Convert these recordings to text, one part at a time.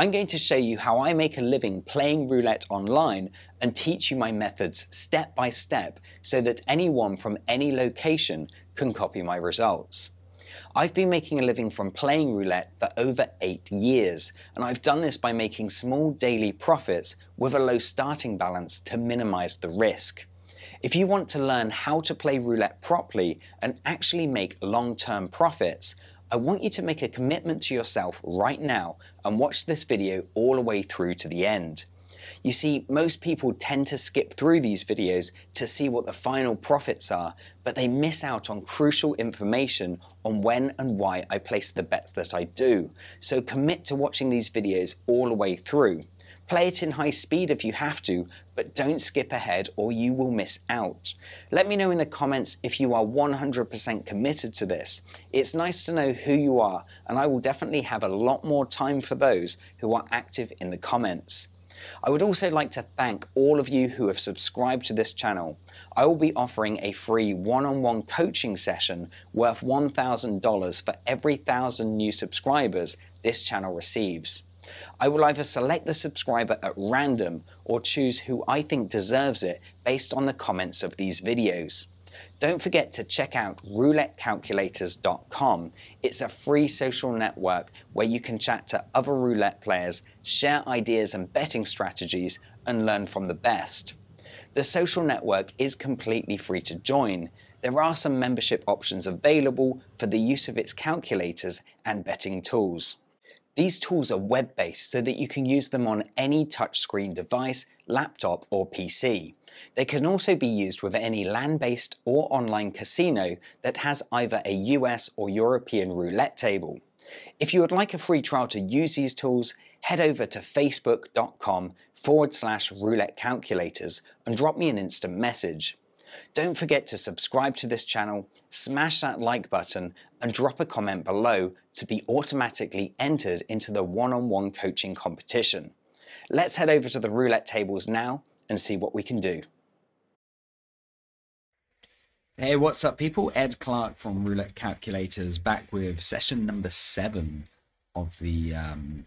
I'm going to show you how I make a living playing roulette online and teach you my methods step by step so that anyone from any location can copy my results. I've been making a living from playing roulette for over eight years, and I've done this by making small daily profits with a low starting balance to minimize the risk. If you want to learn how to play roulette properly and actually make long-term profits, I want you to make a commitment to yourself right now and watch this video all the way through to the end. You see, most people tend to skip through these videos to see what the final profits are, but they miss out on crucial information on when and why I place the bets that I do. So commit to watching these videos all the way through. Play it in high speed if you have to, but don't skip ahead or you will miss out. Let me know in the comments if you are 100% committed to this. It's nice to know who you are, and I will definitely have a lot more time for those who are active in the comments. I would also like to thank all of you who have subscribed to this channel. I will be offering a free one-on-one coaching session worth $1,000 for every thousand new subscribers this channel receives. I will either select the subscriber at random or choose who I think deserves it based on the comments of these videos. Don't forget to check out roulettecalculators.com. It's a free social network where you can chat to other roulette players, share ideas and betting strategies, and learn from the best. The social network is completely free to join. There are some membership options available for the use of its calculators and betting tools. These tools are web-based so that you can use them on any touchscreen device, laptop or PC. They can also be used with any land-based or online casino that has either a US or European roulette table. If you would like a free trial to use these tools, head over to facebook.com forward slash roulette calculators and drop me an instant message. Don't forget to subscribe to this channel, smash that like button, and drop a comment below to be automatically entered into the one-on-one -on -one coaching competition. Let's head over to the roulette tables now and see what we can do. Hey, what's up people? Ed Clark from Roulette Calculators back with session number seven of the um,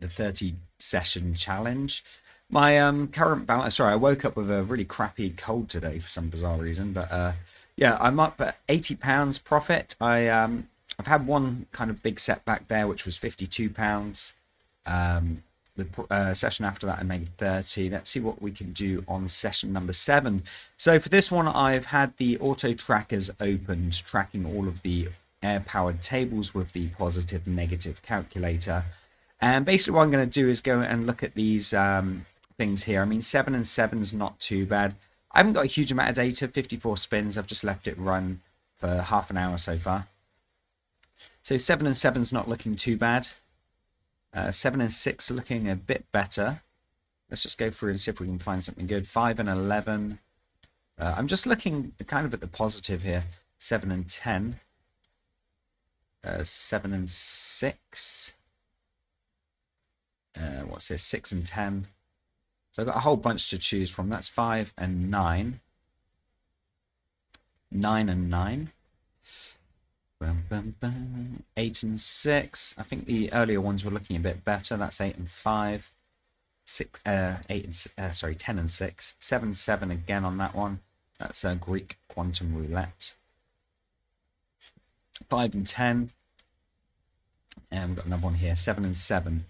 the 30 session challenge. My um, current balance, sorry, I woke up with a really crappy cold today for some bizarre reason, but uh, yeah, I'm up at 80 pounds profit. I um, I've had one kind of big setback there, which was 52 pounds. Um, the uh, session after that I made 30. Let's see what we can do on session number seven. So for this one, I've had the auto trackers opened, tracking all of the air-powered tables with the positive and negative calculator. And basically what I'm going to do is go and look at these um, things here. I mean, 7 and 7 is not too bad. I haven't got a huge amount of data, 54 spins. I've just left it run for half an hour so far. So 7 and 7 is not looking too bad. Uh, 7 and 6 are looking a bit better. Let's just go through and see if we can find something good. 5 and 11. Uh, I'm just looking kind of at the positive here. 7 and 10. Uh, 7 and 6. Uh, what's this? 6 and 10. So I've got a whole bunch to choose from. That's 5 and 9. 9 and 9. Bum, bum, bum. 8 and 6. I think the earlier ones were looking a bit better. That's 8 and 5. Six, uh, 8 and, uh, sorry, 10 and 6. 7 7 again on that one. That's a Greek quantum roulette. 5 and 10. And we've got another one here. 7 and 7.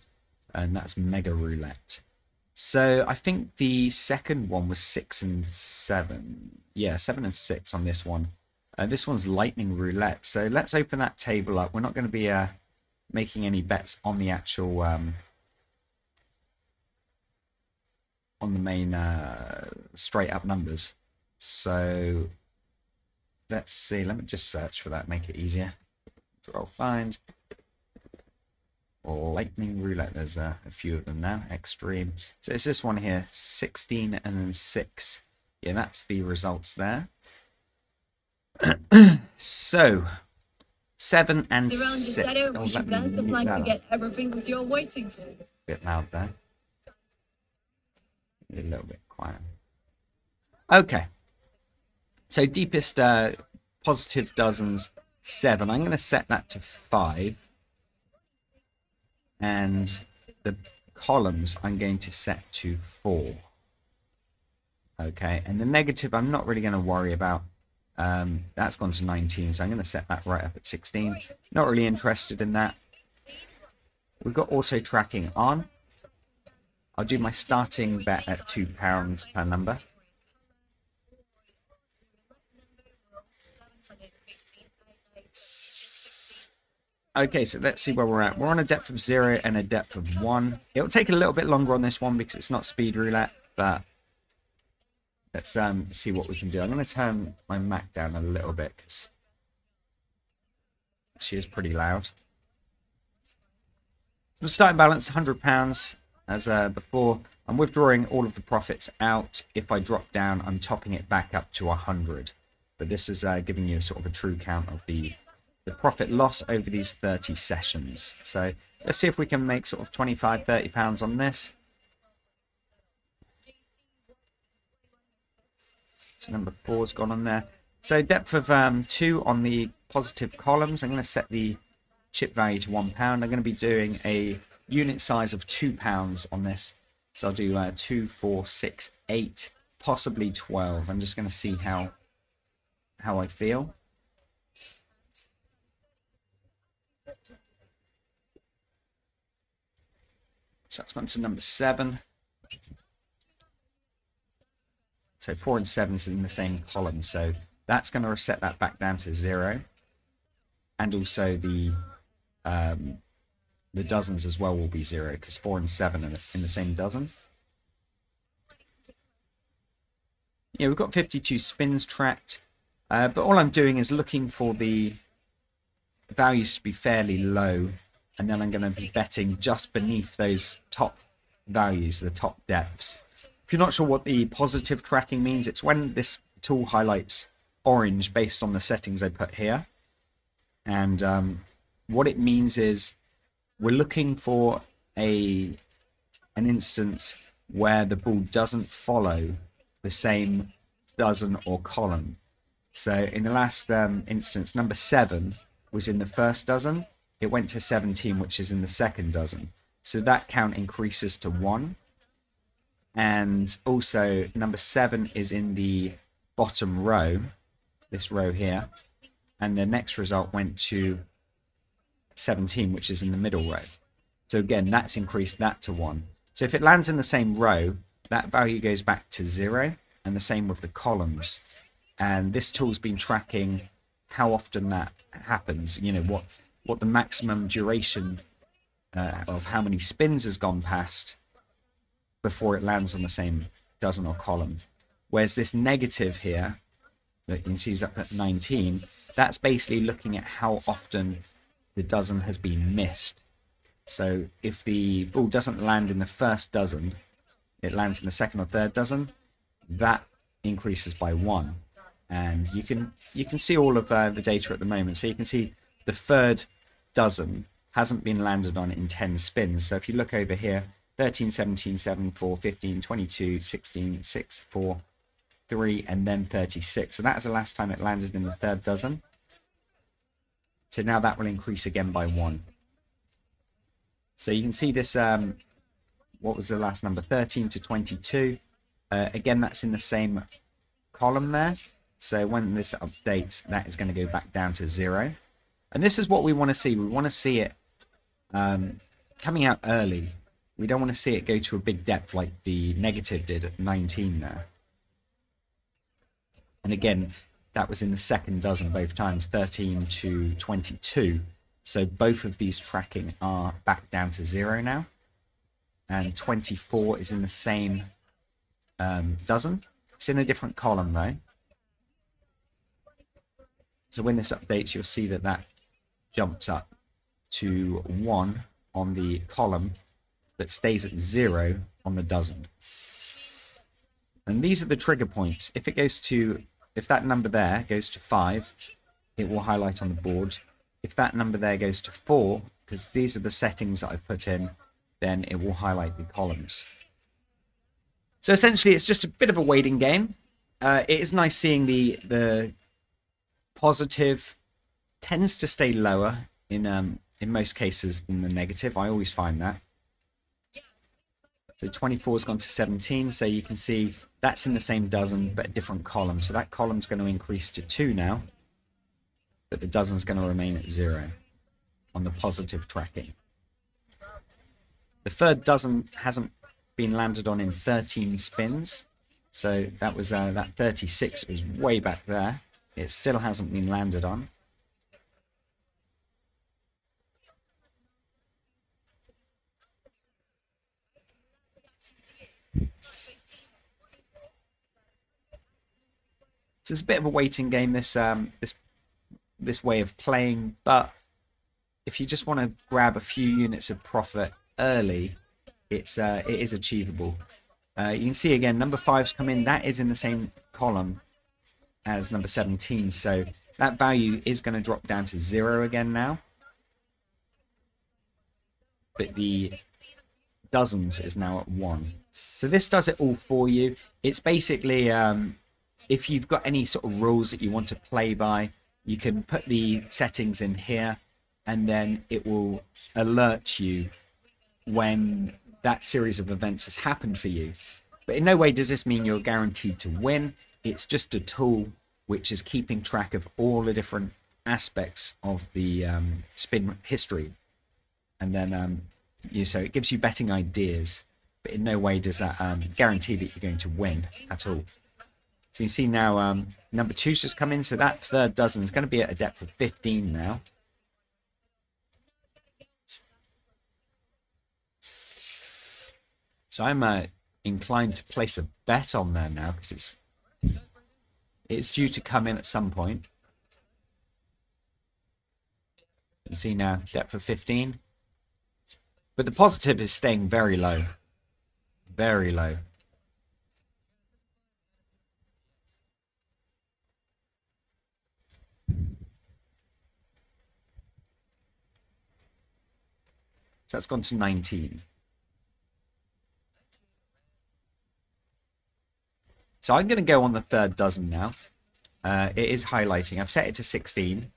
And that's mega roulette. So I think the second one was 6 and 7. Yeah, 7 and 6 on this one. Uh, this one's Lightning Roulette. So let's open that table up. We're not going to be uh, making any bets on the actual... Um, on the main uh, straight up numbers. So let's see. Let me just search for that, make it easier. I'll find lightning roulette. There's uh, a few of them now. Extreme. So it's this one here, 16 and then 6. Yeah, that's the results there. so, seven and the round six. Is that we should best apply to get everything that you're waiting for. Bit loud there. A little bit quiet. Okay. So deepest uh, positive dozens seven. I'm going to set that to five. And the columns, I'm going to set to 4. Okay, and the negative I'm not really going to worry about. Um, that's gone to 19, so I'm going to set that right up at 16. Not really interested in that. We've got auto tracking on. I'll do my starting bet at £2 per number. Okay, so let's see where we're at. We're on a depth of 0 and a depth of 1. It'll take a little bit longer on this one because it's not speed roulette, but let's um, see what we can do. I'm going to turn my Mac down a little bit because she is pretty loud. So the starting balance, £100 as uh, before. I'm withdrawing all of the profits out. If I drop down, I'm topping it back up to 100. But this is uh, giving you sort of a true count of the the profit loss over these 30 sessions. So let's see if we can make sort of 25, 30 pounds on this. So number four's gone on there. So depth of um, two on the positive columns. I'm going to set the chip value to one pound. I'm going to be doing a unit size of two pounds on this. So I'll do uh, two, four, six, eight, possibly 12. I'm just going to see how how I feel. So that's gone to number seven. So four and seven is in the same column. So that's going to reset that back down to zero. And also the um, the dozens as well will be zero because four and seven are in the same dozen. Yeah, we've got 52 spins tracked. Uh, but all I'm doing is looking for the values to be fairly low and then I'm going to be betting just beneath those top values, the top depths. If you're not sure what the positive tracking means, it's when this tool highlights orange based on the settings I put here. And um, what it means is we're looking for a an instance where the ball doesn't follow the same dozen or column. So in the last um, instance, number seven was in the first dozen, it went to 17, which is in the second dozen. So that count increases to 1. And also, number 7 is in the bottom row, this row here. And the next result went to 17, which is in the middle row. So again, that's increased that to 1. So if it lands in the same row, that value goes back to 0. And the same with the columns. And this tool's been tracking how often that happens. You know, what what the maximum duration uh, of how many spins has gone past before it lands on the same dozen or column. Whereas this negative here, that you can see is up at 19, that's basically looking at how often the dozen has been missed. So if the ball doesn't land in the first dozen, it lands in the second or third dozen, that increases by one. And you can you can see all of uh, the data at the moment. So you can see the third dozen hasn't been landed on in 10 spins. So if you look over here, 13, 17, 7, 4, 15, 22, 16, 6, 4, 3, and then 36. So that is the last time it landed in the third dozen. So now that will increase again by 1. So you can see this, um, what was the last number, 13 to 22. Uh, again, that's in the same column there. So when this updates, that is going to go back down to 0. And this is what we want to see. We want to see it um, coming out early. We don't want to see it go to a big depth like the negative did at 19 there. And again, that was in the second dozen both times, 13 to 22. So both of these tracking are back down to zero now. And 24 is in the same um, dozen. It's in a different column though. So when this updates, you'll see that that jumps up to 1 on the column that stays at 0 on the dozen. And these are the trigger points. If it goes to, if that number there goes to 5, it will highlight on the board. If that number there goes to 4, because these are the settings that I've put in, then it will highlight the columns. So essentially, it's just a bit of a waiting game. Uh, it is nice seeing the the positive tends to stay lower in um, in most cases than the negative. I always find that. So 24 has gone to 17. So you can see that's in the same dozen, but a different column. So that column's going to increase to 2 now. But the dozen's going to remain at 0 on the positive tracking. The third dozen hasn't been landed on in 13 spins. So that was uh, that 36 was way back there. It still hasn't been landed on. So it's a bit of a waiting game. This um this this way of playing, but if you just want to grab a few units of profit early, it's uh, it is achievable. Uh, you can see again, number five's come in. That is in the same column as number 17, so that value is going to drop down to zero again now. But the dozens is now at one. So this does it all for you. It's basically um, if you've got any sort of rules that you want to play by, you can put the settings in here and then it will alert you when that series of events has happened for you. But in no way does this mean you're guaranteed to win. It's just a tool which is keeping track of all the different aspects of the um, spin history. And then, um, you, so it gives you betting ideas, but in no way does that um, guarantee that you're going to win at all. So you see now um, number two's just come in, so that third dozen is going to be at a depth of 15 now. So I'm uh, inclined to place a bet on there now because it's it's due to come in at some point. You see now, depth of 15. But the positive is staying very low. Very low. So that's gone to 19. So I'm going to go on the third dozen now. Uh, it is highlighting. I've set it to 16.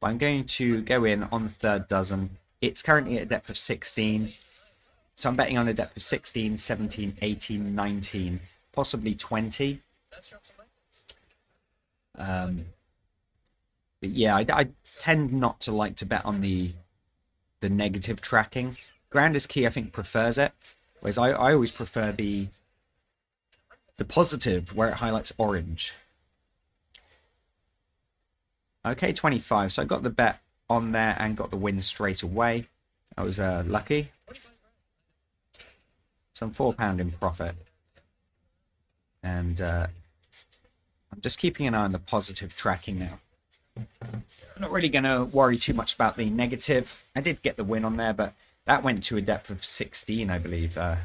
But I'm going to go in on the third dozen. It's currently at a depth of 16. So I'm betting on a depth of 16, 17, 18, 19, possibly 20. Um, but yeah, I, I, tend not to like to bet on the the negative tracking. Ground is key, I think, prefers it. Whereas I, I always prefer the the positive where it highlights orange. Okay, 25. So I got the bet on there and got the win straight away. I was uh, lucky. Some £4 in profit. And uh, I'm just keeping an eye on the positive tracking now. I'm not really going to worry too much about the negative. I did get the win on there, but that went to a depth of 16, I believe. Uh,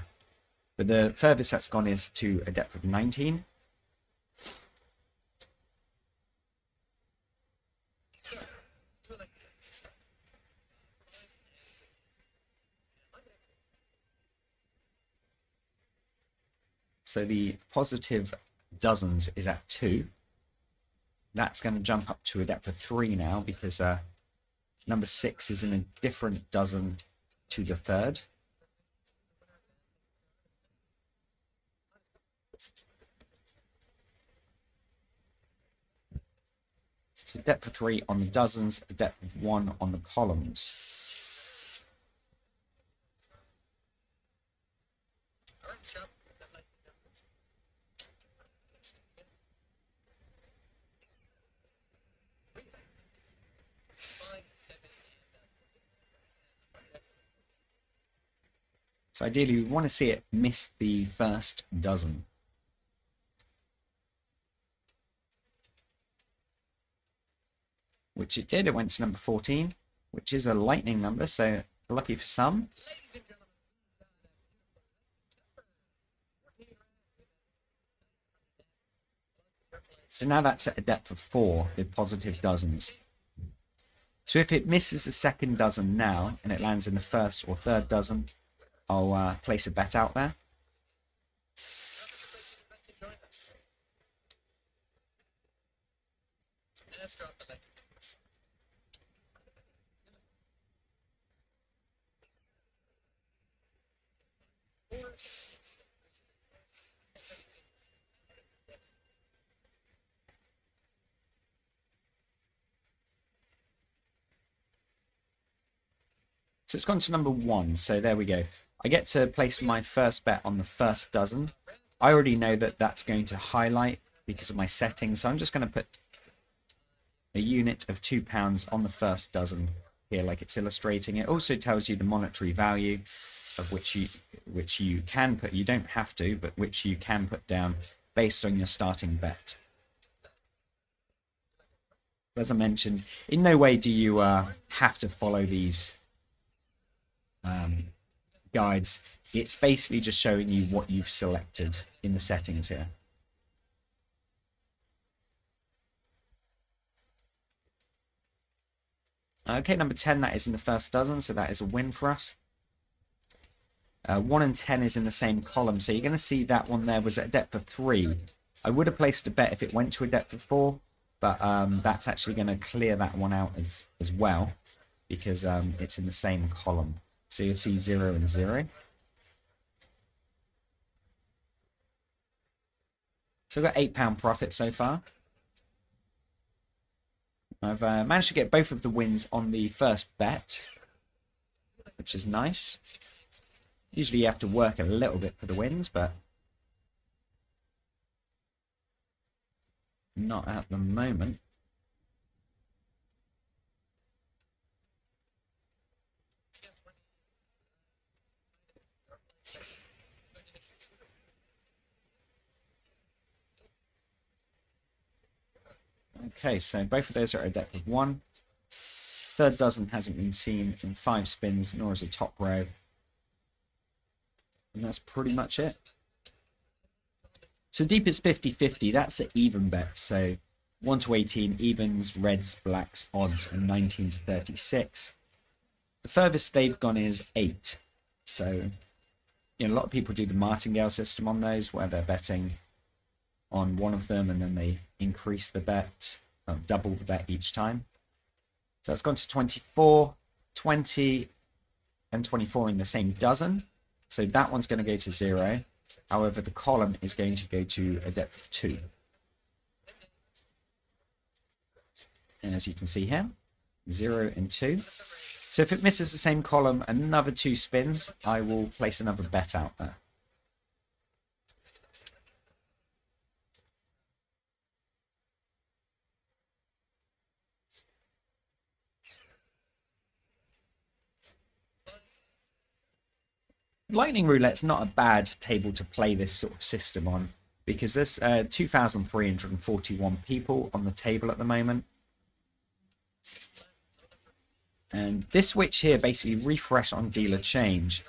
but the furthest that's gone is to a depth of 19. So the positive dozens is at 2. That's going to jump up to a depth of 3 now because uh, number 6 is in a different dozen to the third. So depth of 3 on the dozens, a depth of 1 on the columns. So ideally we want to see it miss the first dozen. Which it did, it went to number 14, which is a lightning number, so lucky for some. So now that's at a depth of 4 with positive dozens. So if it misses the second dozen now, and it lands in the first or third dozen, I'll uh, place a bet out there. So it's gone to number one. So there we go. I get to place my first bet on the first dozen. I already know that that's going to highlight because of my settings. So I'm just going to put a unit of two pounds on the first dozen here, like it's illustrating. It also tells you the monetary value of which you which you can put. You don't have to, but which you can put down based on your starting bet. As I mentioned, in no way do you uh, have to follow these um, guides. It's basically just showing you what you've selected in the settings here. Okay, number 10, that is in the first dozen, so that is a win for us. Uh, 1 and 10 is in the same column, so you're going to see that one there was at a depth of 3. I would have placed a bet if it went to a depth of 4, but um, that's actually going to clear that one out as, as well, because um, it's in the same column. So you'll see 0 and 0. So I've got £8 profit so far. I've uh, managed to get both of the wins on the first bet, which is nice. Usually you have to work a little bit for the wins, but not at the moment. Okay, so both of those are at a depth of 1. Third dozen hasn't been seen in 5 spins, nor is a top row. And that's pretty much it. So deep is 50-50, that's an even bet. So 1 to 18, evens, reds, blacks, odds, and 19 to 36. The furthest they've gone is 8. So you know, a lot of people do the martingale system on those, where they're betting on one of them and then they increase the bet, uh, double the bet each time. So it's gone to 24, 20, and 24 in the same dozen. So that one's going to go to zero. However, the column is going to go to a depth of two. And as you can see here, zero and two. So if it misses the same column another two spins, I will place another bet out there. Lightning Roulette's not a bad table to play this sort of system on because there's uh, 2,341 people on the table at the moment. And this switch here basically refresh on dealer change.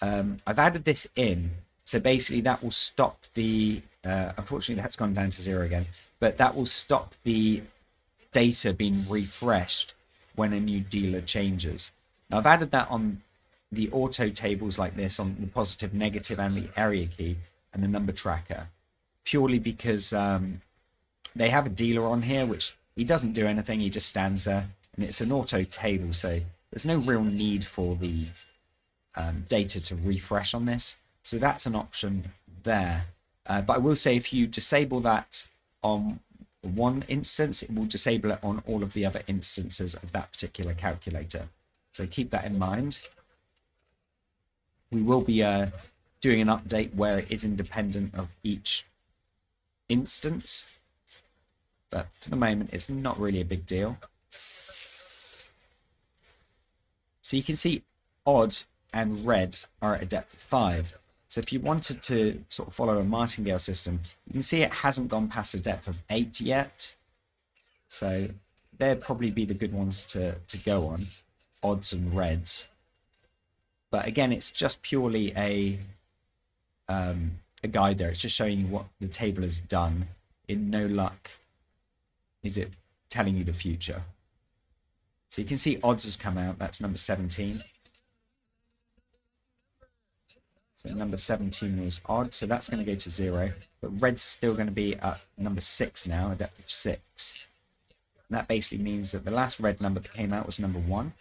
Um, I've added this in, so basically that will stop the, uh, unfortunately that's gone down to zero again, but that will stop the data being refreshed when a new dealer changes. Now I've added that on the auto tables like this on the positive, negative, and the area key and the number tracker, purely because um, they have a dealer on here, which he doesn't do anything, he just stands there, and it's an auto table, so there's no real need for the um, data to refresh on this. So that's an option there. Uh, but I will say if you disable that on one instance, it will disable it on all of the other instances of that particular calculator. So keep that in mind we will be uh, doing an update where it is independent of each instance. But for the moment, it's not really a big deal. So you can see odd and red are at a depth of 5. So if you wanted to sort of follow a martingale system, you can see it hasn't gone past a depth of 8 yet. So they'd probably be the good ones to, to go on, odds and reds. But again, it's just purely a um, a guide there. It's just showing you what the table has done. In no luck, is it telling you the future? So you can see odds has come out. That's number 17. So number 17 was odd, so that's going to go to 0. But red's still going to be at number 6 now, a depth of 6. And that basically means that the last red number that came out was number 1.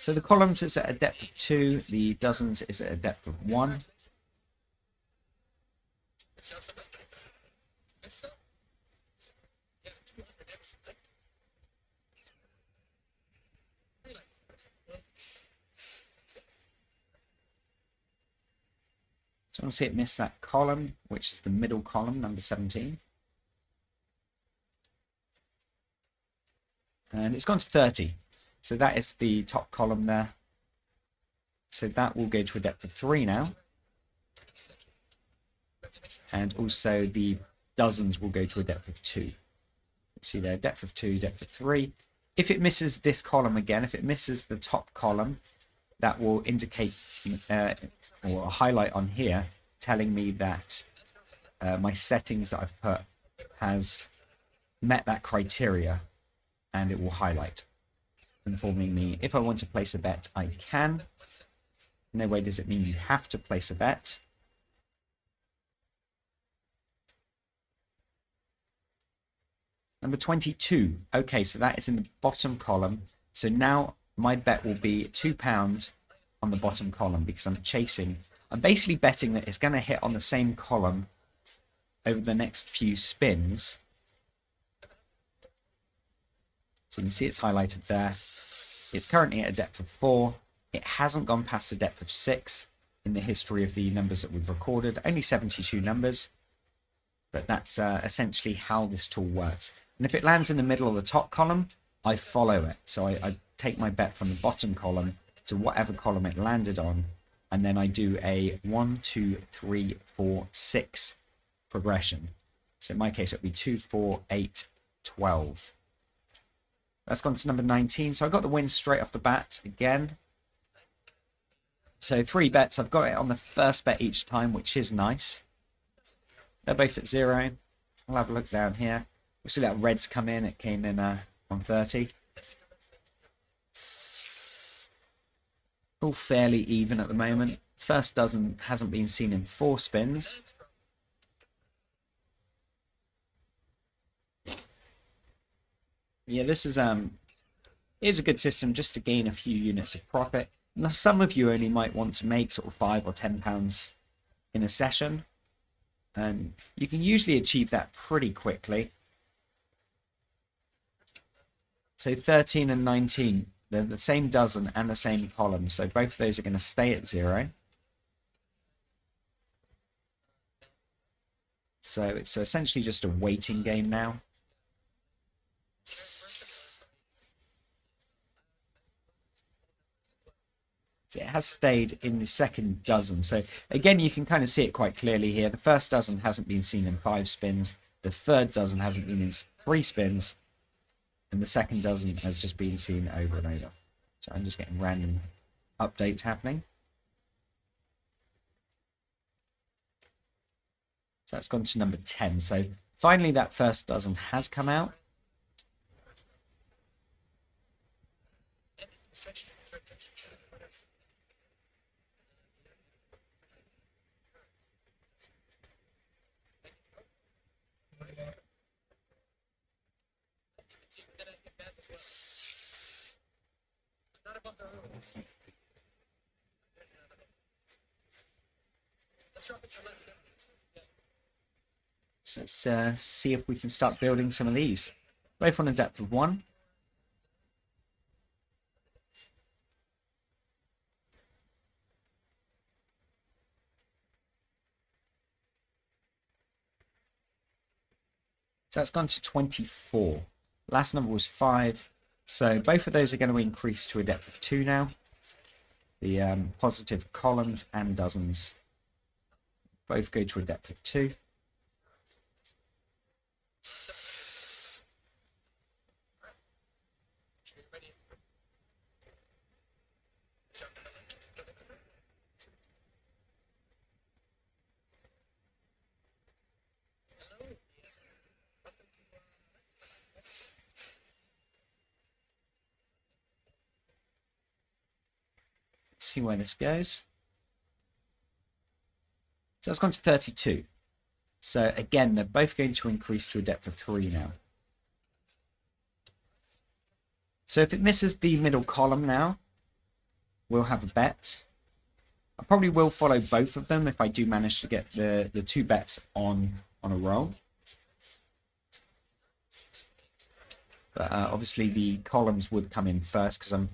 So the columns is at a depth of 2, the dozens is at a depth of 1. So I want to see it miss that column, which is the middle column, number 17. And it's gone to 30. So that is the top column there. So that will go to a depth of 3 now. And also the dozens will go to a depth of 2. See there, depth of 2, depth of 3. If it misses this column again, if it misses the top column, that will indicate uh, or highlight on here telling me that uh, my settings that I've put has met that criteria and it will highlight informing me if I want to place a bet I can. No way does it mean you have to place a bet. Number 22 okay so that is in the bottom column. So now my bet will be two pound on the bottom column because I'm chasing. I'm basically betting that it's going to hit on the same column over the next few spins so you can see it's highlighted there. It's currently at a depth of 4. It hasn't gone past a depth of 6 in the history of the numbers that we've recorded. Only 72 numbers. But that's uh, essentially how this tool works. And if it lands in the middle of the top column, I follow it. So I, I take my bet from the bottom column to whatever column it landed on. And then I do a 1, 2, 3, 4, 6 progression. So in my case, it would be 2, 4, 8, 12. That's gone to number 19. So I got the win straight off the bat again. So three bets. I've got it on the first bet each time, which is nice. They're both at zero. I'll have a look down here. We'll see that reds come in. It came in uh, on 30. All fairly even at the moment. First dozen hasn't been seen in four spins. Yeah, this is um is a good system just to gain a few units of profit. Now, some of you only might want to make sort of five or ten pounds in a session, and you can usually achieve that pretty quickly. So 13 and 19, they're the same dozen and the same column, so both of those are going to stay at zero. So it's essentially just a waiting game now. It has stayed in the second dozen. So again, you can kind of see it quite clearly here. The first dozen hasn't been seen in five spins. The third dozen hasn't been in three spins. And the second dozen has just been seen over and over. So I'm just getting random updates happening. So that's gone to number 10. So finally that first dozen has come out. To Let's uh, see if we can start building some of these. Both on a depth of one. So that's gone to 24. Last number was 5. So both of those are going to increase to a depth of 2 now. The um, positive columns and dozens both go to a depth of 2. See where this goes. So that's gone to 32. So again, they're both going to increase to a depth of 3 now. So if it misses the middle column now, we'll have a bet. I probably will follow both of them if I do manage to get the, the two bets on, on a roll. But uh, obviously the columns would come in first because I'm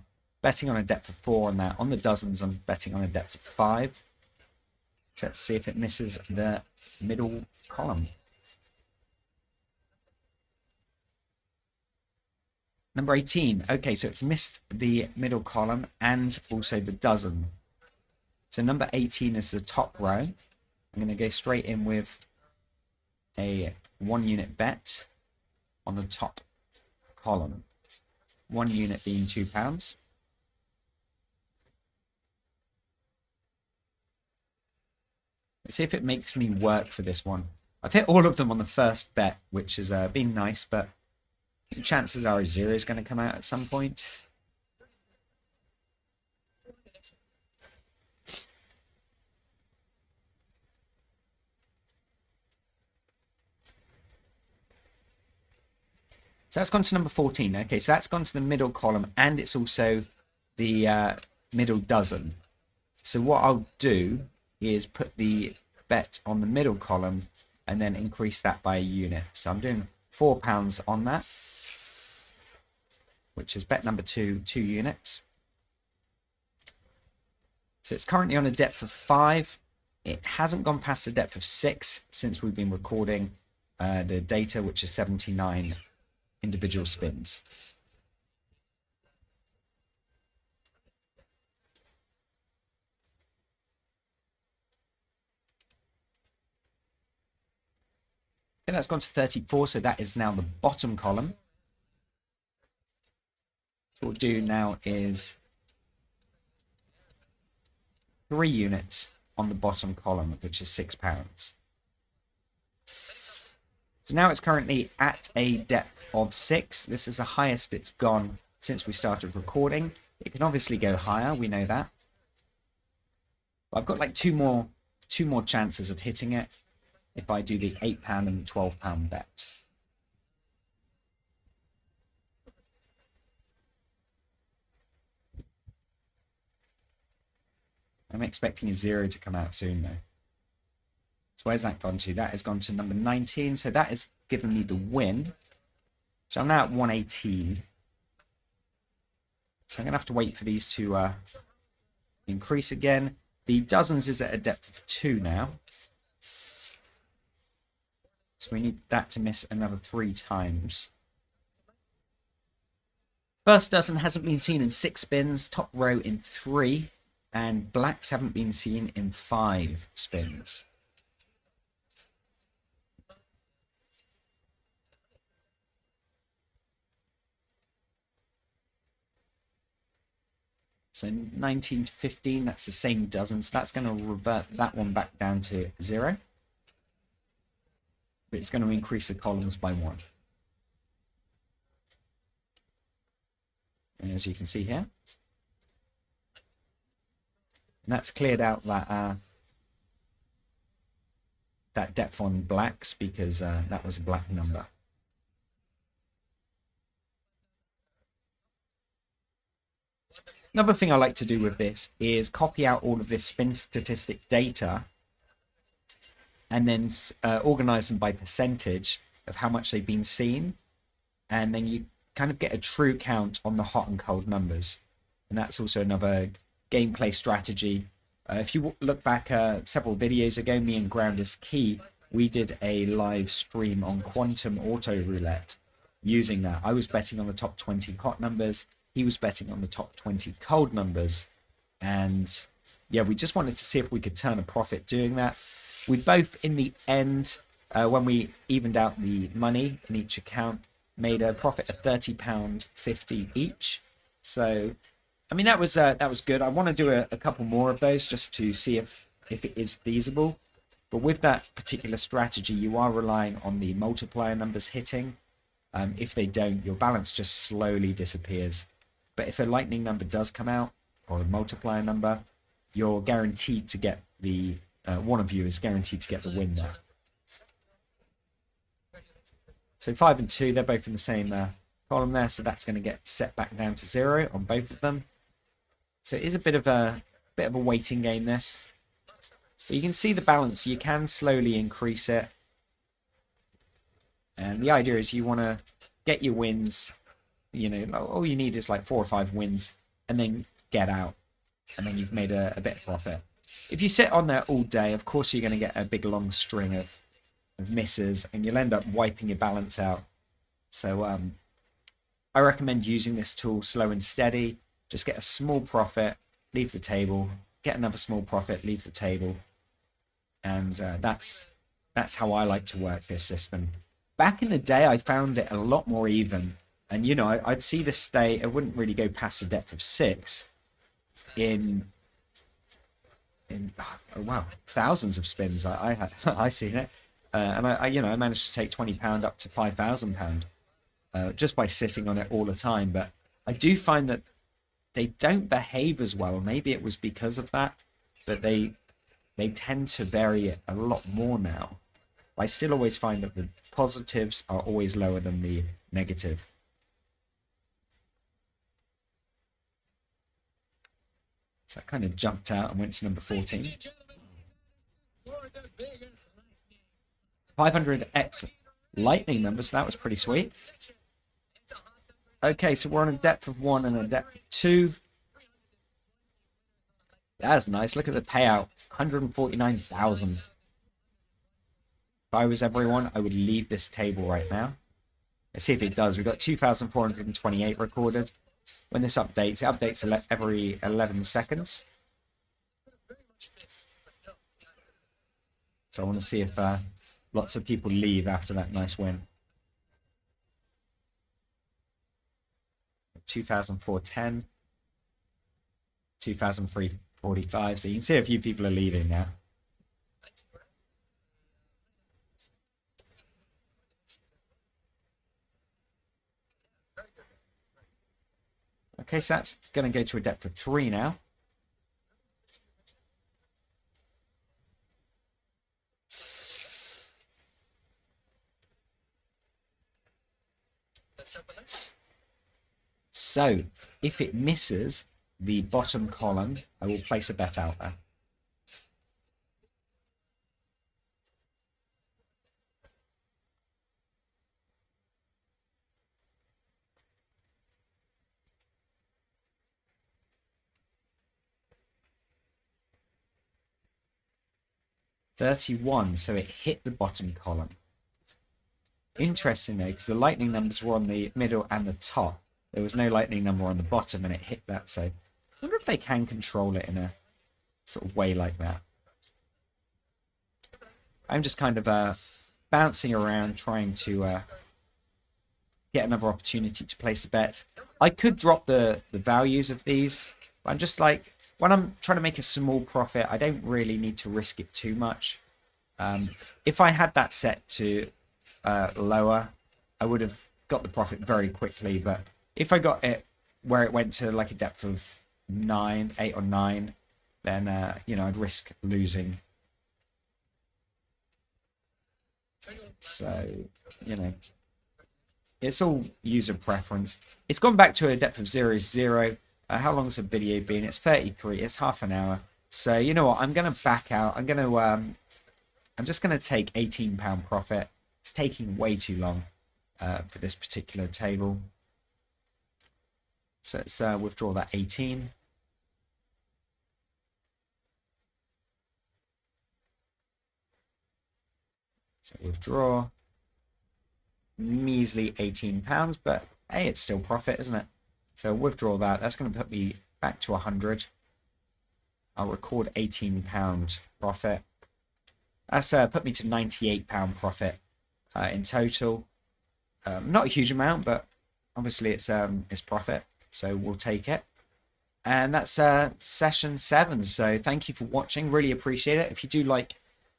Betting on a depth of four on that. On the dozens, I'm betting on a depth of five. So let's see if it misses the middle column. Number 18. Okay, so it's missed the middle column and also the dozen. So number 18 is the top row. I'm going to go straight in with a one unit bet on the top column. One unit being £2. Let's see if it makes me work for this one. I've hit all of them on the first bet, which has uh, been nice, but chances are zero is going to come out at some point. So that's gone to number 14. Okay, so that's gone to the middle column and it's also the uh, middle dozen. So what I'll do is put the bet on the middle column and then increase that by a unit. So I'm doing four pounds on that, which is bet number two, two units. So it's currently on a depth of five. It hasn't gone past a depth of six since we've been recording uh, the data, which is 79 individual spins. Okay, that's gone to 34, so that is now the bottom column. So what we'll do now is three units on the bottom column, which is six pounds. So now it's currently at a depth of six. This is the highest it's gone since we started recording. It can obviously go higher, we know that. But I've got like two more two more chances of hitting it if I do the £8 and the £12 bet. I'm expecting a zero to come out soon though. So where's that gone to? That has gone to number 19. So that has given me the win. So I'm now at 118. So I'm going to have to wait for these to uh, increase again. The dozens is at a depth of 2 now. So we need that to miss another three times. First dozen hasn't been seen in six spins, top row in three, and blacks haven't been seen in five spins. So 19 to 15, that's the same dozen, so that's going to revert that one back down to zero it's going to increase the columns by one. And as you can see here, and that's cleared out that uh, that depth on blacks because uh, that was a black number. Another thing I like to do with this is copy out all of this spin statistic data and then uh, organize them by percentage of how much they've been seen. And then you kind of get a true count on the hot and cold numbers. And that's also another gameplay strategy. Uh, if you look back uh, several videos ago, me and Grounders Key, we did a live stream on Quantum Auto Roulette using that. I was betting on the top 20 hot numbers. He was betting on the top 20 cold numbers. And yeah, we just wanted to see if we could turn a profit doing that. We both, in the end, uh, when we evened out the money in each account, made a profit of thirty pound fifty each. So, I mean that was uh, that was good. I want to do a, a couple more of those just to see if if it is feasible. But with that particular strategy, you are relying on the multiplier numbers hitting. Um, if they don't, your balance just slowly disappears. But if a lightning number does come out, or a multiplier number, you're guaranteed to get the uh, one of you is guaranteed to get the win there. So 5 and 2, they're both in the same uh, column there, so that's going to get set back down to 0 on both of them. So it is a bit of a bit of a waiting game this. But you can see the balance. You can slowly increase it. And the idea is you want to get your wins. You know, all you need is like four or five wins and then get out. And then you've made a, a bit of profit. If you sit on there all day, of course you're going to get a big long string of, of misses and you'll end up wiping your balance out. So um, I recommend using this tool slow and steady. Just get a small profit, leave the table, get another small profit, leave the table. And uh, that's that's how I like to work this system. Back in the day, I found it a lot more even. And, you know, I'd see this stay, it wouldn't really go past a depth of six in in oh, wow thousands of spins I I I seen it, uh, and I, I, you know I managed to take twenty pound up to five thousand pound, uh, just by sitting on it all the time. But I do find that they don't behave as well. Maybe it was because of that, but they they tend to vary it a lot more now. I still always find that the positives are always lower than the negative. So I kind of jumped out and went to number 14. 500x lightning numbers, so that was pretty sweet. Okay, so we're on a depth of 1 and a depth of 2. That's nice. Look at the payout. 149,000. If I was everyone, I would leave this table right now. Let's see if it does. We've got 2,428 recorded. When this updates, it updates every 11 seconds. So I want to see if uh, lots of people leave after that nice win. 2004-10, 2003-45. So you can see a few people are leaving now. Okay, so that's going to go to a depth of 3 now. So, if it misses the bottom column, I will place a bet out there. 31, so it hit the bottom column. Interesting though, because the lightning numbers were on the middle and the top. There was no lightning number on the bottom and it hit that, so I wonder if they can control it in a sort of way like that. I'm just kind of uh, bouncing around trying to uh, get another opportunity to place a bet. I could drop the, the values of these, but I'm just like, when I'm trying to make a small profit, I don't really need to risk it too much. Um, if I had that set to uh, lower, I would have got the profit very quickly. But if I got it where it went to like a depth of nine, eight or nine, then uh, you know I'd risk losing. So you know, it's all user preference. It's gone back to a depth of zero zero. Uh, how long has the video been? It's 33. It's half an hour. So you know what? I'm going to back out. I'm going to um, I'm just going to take 18 pound profit. It's taking way too long uh, for this particular table. So let's uh, withdraw that 18. So withdraw. Measly 18 pounds, but hey, it's still profit, isn't it? So withdraw that. That's going to put me back to 100. I'll record 18 pound profit. That's uh, put me to 98 pound profit uh, in total. Um, not a huge amount, but obviously it's um, it's profit, so we'll take it. And that's uh, session seven. So thank you for watching. Really appreciate it. If you do like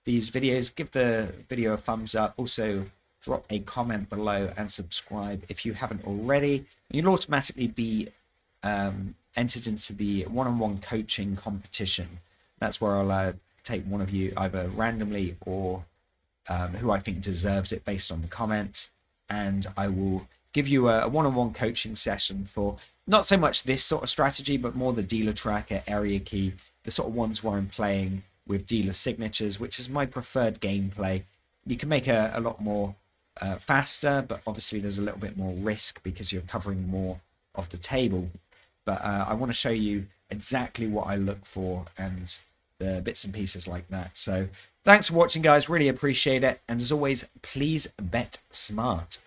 these videos, give the video a thumbs up. Also, drop a comment below and subscribe if you haven't already. You'll automatically be um, entered into the one-on-one coaching competition. That's where I'll uh, take one of you either randomly or um, who I think deserves it based on the comment, and I will give you a, one-on-one coaching session for not so much this sort of strategy, but more the dealer tracker, area key, the sort of ones where I'm playing with dealer signatures, which is my preferred gameplay. You can make a, a lot more uh, faster, but obviously there's a little bit more risk because you're covering more of the table. But uh, I want to show you exactly what I look for and the bits and pieces like that. So thanks for watching, guys. Really appreciate it. And as always, please bet smart.